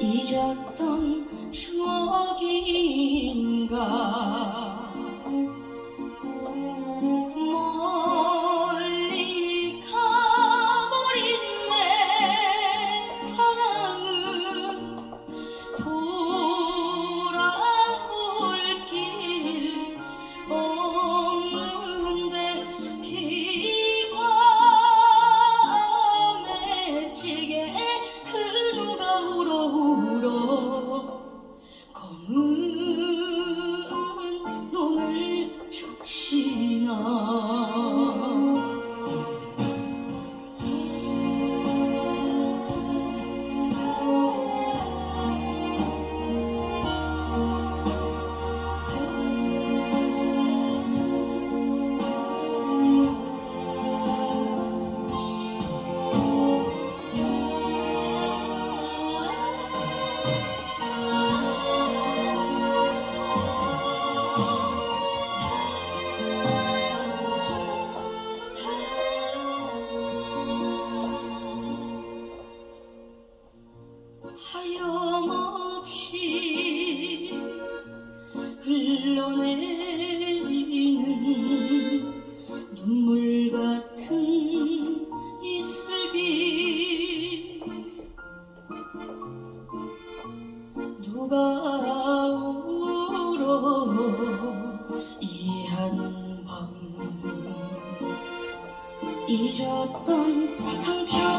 잊었던 추억인가? 하염없이 흘러내리는 눈물 같은 이슬비. 누가 울어 이 한밤 잊었던 상처인가